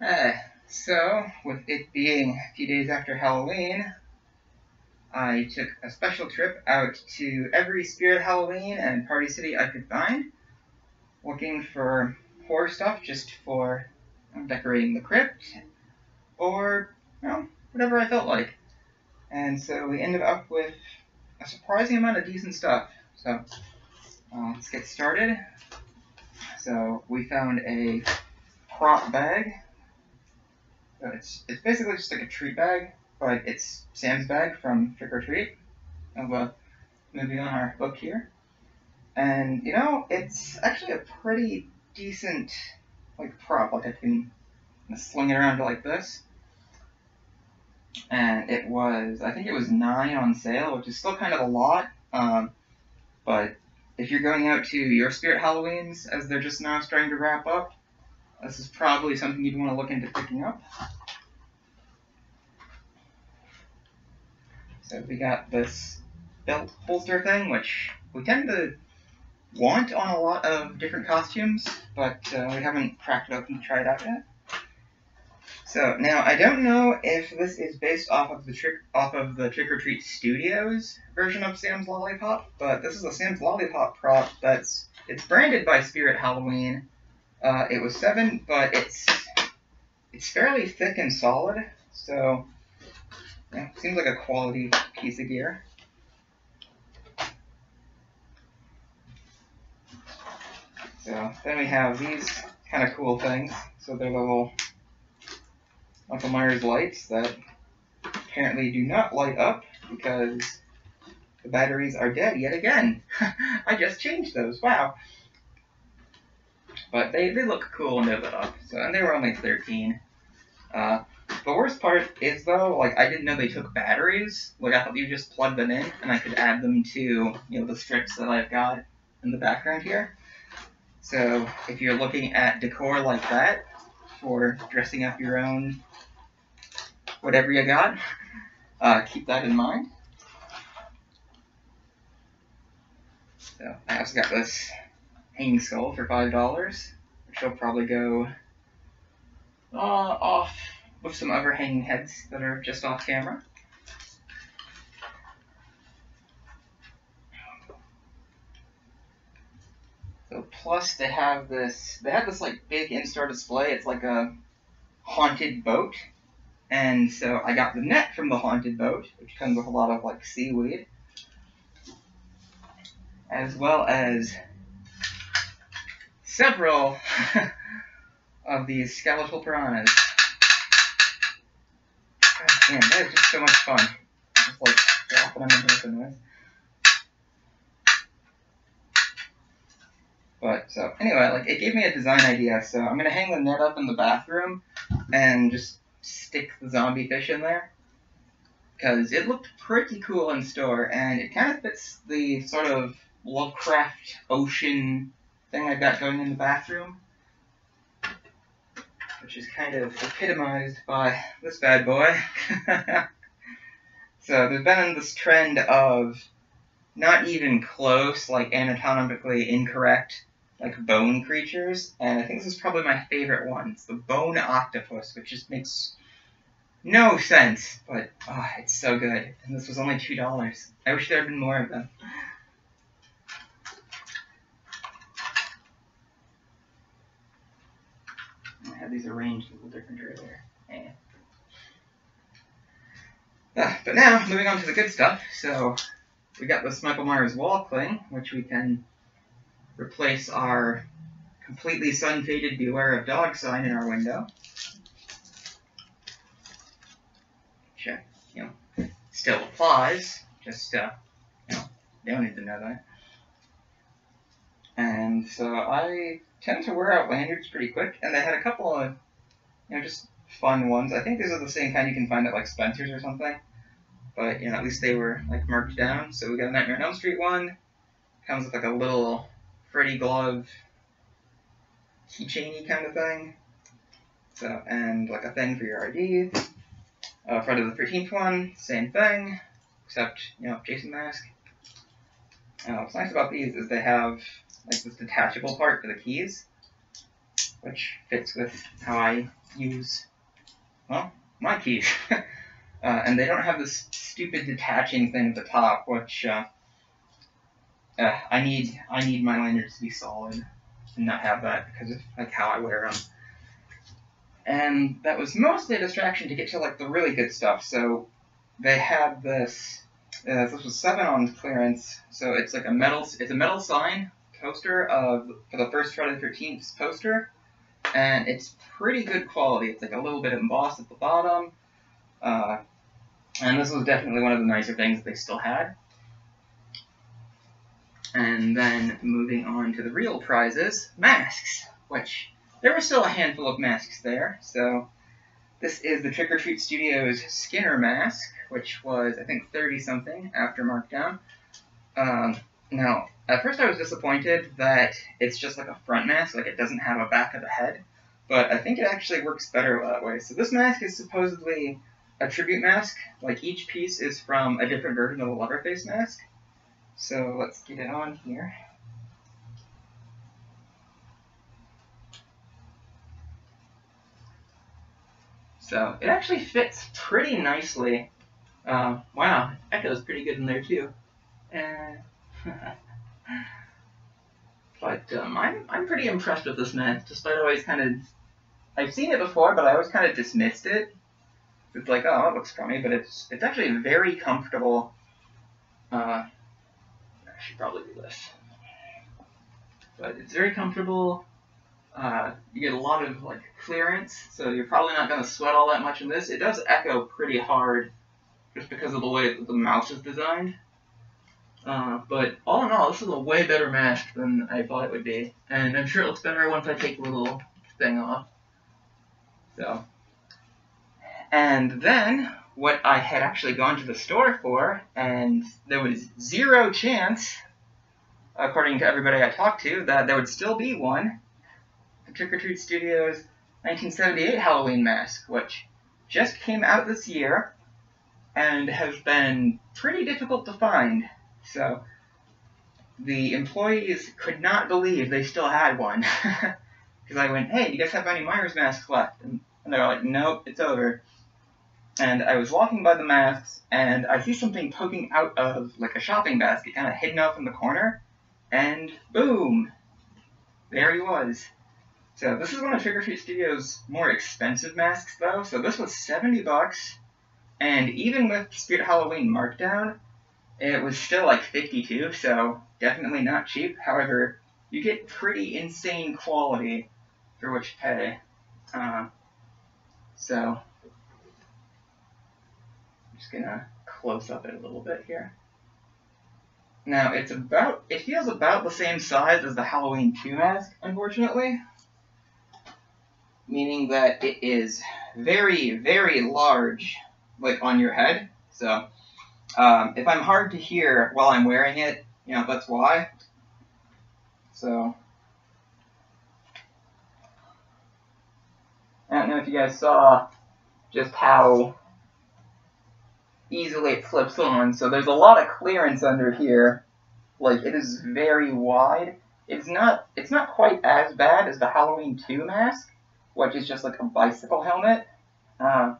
Uh, so, with it being a few days after Halloween, I took a special trip out to every Spirit Halloween and Party City I could find, looking for horror stuff just for decorating the crypt, or, you know, whatever I felt like. And so we ended up with a surprising amount of decent stuff. So, uh, let's get started. So, we found a prop bag so it's it's basically just like a treat bag, but it's Sam's bag from Trick or Treat of a movie on our book here. And you know, it's actually a pretty decent like prop. Like I can sling it around like this. And it was I think it was nine on sale, which is still kind of a lot. Um, but if you're going out to your Spirit Halloweens as they're just now starting to wrap up, this is probably something you'd want to look into picking up. So we got this belt holster thing, which we tend to want on a lot of different costumes, but uh, we haven't cracked it open try it out yet. So now I don't know if this is based off of the trick off of the Trick or Treat Studios version of Sam's Lollipop, but this is a Sam's Lollipop prop that's it's branded by Spirit Halloween. Uh, it was seven, but it's it's fairly thick and solid, so yeah, seems like a quality piece of gear. So then we have these kind of cool things. So they're the little Michael Myers lights that apparently do not light up because the batteries are dead yet again. I just changed those. Wow. But they, they look cool when they're lit up. So and they were only 13. Uh, the worst part is though, like I didn't know they took batteries. Like I thought you just plug them in and I could add them to you know the strips that I've got in the background here. So if you're looking at decor like that for dressing up your own whatever you got, uh, keep that in mind. So I also got this hanging skull for five dollars, which will probably go uh, off with some other hanging heads that are just off camera. So plus they have this, they have this like big in-store display. It's like a haunted boat. And so I got the net from the haunted boat, which comes with a lot of like seaweed. As well as several of these skeletal piranhas. God damn, that is just so much fun. Just like dropping them into the with. But so anyway, like it gave me a design idea, so I'm gonna hang the net up in the bathroom and just stick the zombie fish in there. Because it looked pretty cool in store and it kind of fits the sort of Lovecraft ocean thing I've got going in the bathroom which is kind of epitomized by this bad boy. so there's been this trend of not even close, like anatomically incorrect, like bone creatures, and I think this is probably my favorite one. It's the bone octopus, which just makes no sense, but oh, it's so good. And this was only two dollars. I wish there had been more of them. Had these arranged a little different earlier. Uh, but now, moving on to the good stuff. So, we got this Michael Myers wall cling, which we can replace our completely sun-faded Beware of Dog sign in our window. Which, uh, you know, still applies, just, uh, you know, they don't need to know that. And so I tend to wear out lanyards pretty quick, and they had a couple of, you know, just fun ones. I think these are the same kind you can find at like Spencer's or something. But you know, at least they were like marked down. So we got a Nightmare on Elm Street one. Comes with like a little Freddy glove keychainy kind of thing. So and like a thing for your ID. Uh, Friday the Thirteenth one, same thing, except you know Jason mask. Uh, what's nice about these is they have like this detachable part for the keys. which fits with how I use, well, my keys. uh, and they don't have this stupid detaching thing at the top, which uh, uh, I need. I need my lanyards to be solid and not have that because of like how I wear them. And that was mostly a distraction to get to like the really good stuff. So they had this. Uh, this was seven on clearance, so it's like a metal. It's a metal sign poster of for the first Friday the Thirteenth poster, and it's pretty good quality. It's like a little bit embossed at the bottom, uh, and this was definitely one of the nicer things they still had. And then moving on to the real prizes, masks, which there were still a handful of masks there. So this is the Trick or Treat Studios Skinner mask, which was I think 30 something after markdown. Um, now, at first I was disappointed that it's just like a front mask, like it doesn't have a back of the head, but I think it actually works better that way. So this mask is supposedly a tribute mask, like each piece is from a different version of the Leatherface mask. So let's get it on here. So it actually fits pretty nicely. Uh, wow, Echo's pretty good in there too. And but um, I'm I'm pretty impressed with this man. Despite always kind of, I've seen it before, but I always kind of dismissed it. It's like, oh, it looks crummy, but it's it's actually very comfortable. Uh, I should probably do this, but it's very comfortable. Uh, you get a lot of like clearance, so you're probably not going to sweat all that much in this. It does echo pretty hard, just because of the way the mouse is designed. Uh, but all in all, this is a way better mask than I thought it would be. And I'm sure it looks better once I take the little thing off. So. And then, what I had actually gone to the store for, and there was zero chance, according to everybody I talked to, that there would still be one. The Trick or Treat Studios 1978 Halloween mask, which just came out this year and has been pretty difficult to find. So the employees could not believe they still had one. Because I went, hey, do you guys have any Myers masks left? And, and they were like, nope, it's over. And I was walking by the masks, and I see something poking out of like a shopping basket, kind of hidden off in the corner, and boom, there he was. So this is one of Trick or Treat Studios' more expensive masks, though. So this was 70 bucks, and even with Spirit Halloween Markdown, it was still like 52, so definitely not cheap. However, you get pretty insane quality for what you pay. Uh, so, I'm just gonna close up it a little bit here. Now, it's about, it feels about the same size as the Halloween 2 mask, unfortunately. Meaning that it is very, very large, like on your head. So, um, if I'm hard to hear while I'm wearing it, you know, that's why. So, I don't know if you guys saw just how easily it flips on. So there's a lot of clearance under here. Like it is very wide. It's not it's not quite as bad as the Halloween 2 mask, which is just like a bicycle helmet. Uh,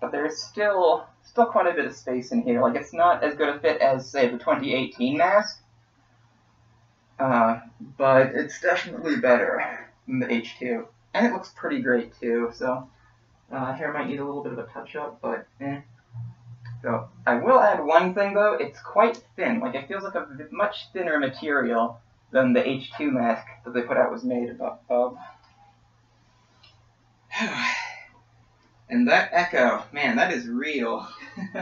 but there's still still quite a bit of space in here. Like, it's not as good a fit as, say, the 2018 mask, uh, but it's definitely better than the H2. And it looks pretty great, too, so uh, hair might need a little bit of a touch-up, but eh. So, I will add one thing, though. It's quite thin. Like, it feels like a much thinner material than the H2 mask that they put out was made of. And that echo, man, that is real.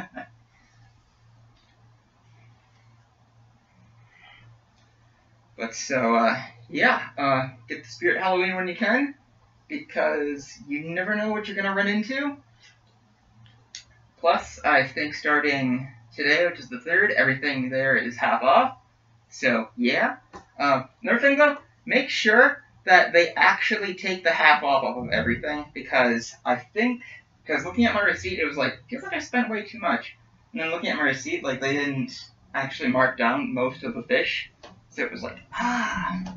but so, uh, yeah, uh, get the Spirit Halloween when you can, because you never know what you're going to run into. Plus, I think starting today, which is the 3rd, everything there is half off. So, yeah. Uh, another thing though, make sure that they actually take the half off of everything because I think because looking at my receipt it was like feels like I spent way too much. And then looking at my receipt, like they didn't actually mark down most of the fish, so it was like ah.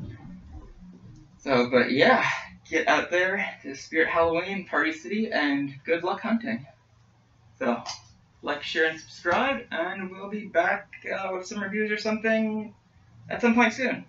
So, but yeah, get out there to Spirit Halloween, Party City, and good luck hunting. So, like, share, and subscribe, and we'll be back uh, with some reviews or something at some point soon.